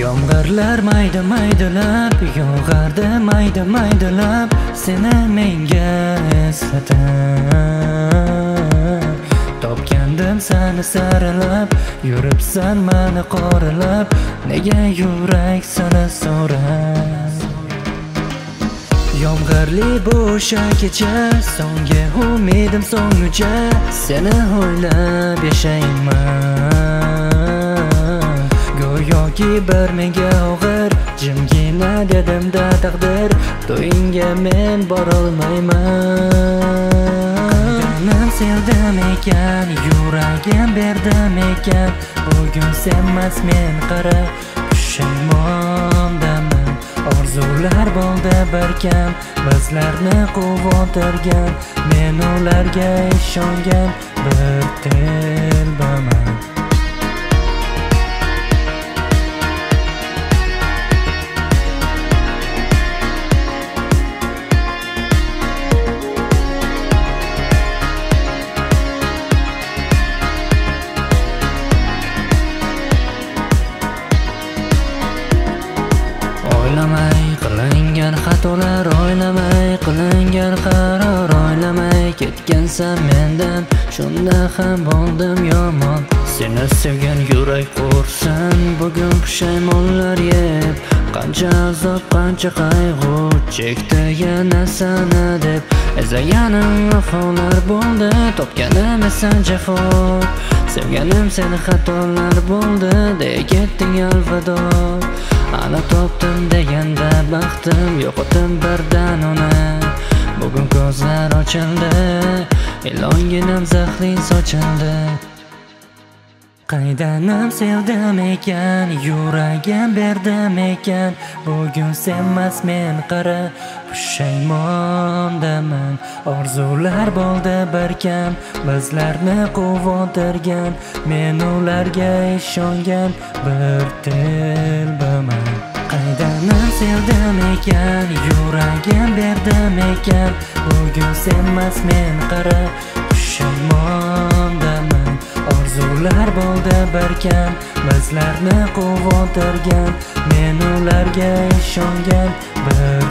Yomg'irlar mayda maydalab yog'ardi mayda maydalab seni menga eslatib topgandim seni saralab yuribsan meni qoralab. Nega yurak sana so'rab? Yomg'irli bo'sha kecha So'nggi umidim so'ngucha. Seni o'ylab yashayman. Go'yoki bir menga og'ir? Jimgina dedimda taqdir. To'yingga men borolmayman. Qaynam sevdim ekan Yuragim berdim ekan. Bugun senmas men qara Pushaymondaman Orzular bo'ldi bir kam Bizlarni quvontirgan. Men ularga ishongan bir telbaman. Qilingan xatolar O'ylamay qilingan qaror O'ylamay ketgansan mendan. Shunda ham bo'ldim yomon. Seni sevgan yurak qo'rsin Bugun pushaymonlar yeb Qancha azob, qancha qayg'u Chekdi yana sana deb. Izlaganim vafolar bo'ldi Topganim esa jafo. Sevganim seni xatolar bo'ldi Deya ketding alvido Ana topdim baxtim yo'qotib birdan uni Bugun ko'zlar ochildi Ilonginam zahring sochildi qaydanam sevdim ekan Yuragim berdim ekan Bugun senmas men qara Pushaymondaman Orzular bo'ldi bir kam Bizlarni quvontirgan. Men ularga ishongan Bir telbaman Qaydanim sevdim ekan Yuragim berdim ekan. Bugun senmas men qara Pushaymondaman Orzular bo'ldi bir kam Bizlarni quvontirgan. Men ularga ishongan bir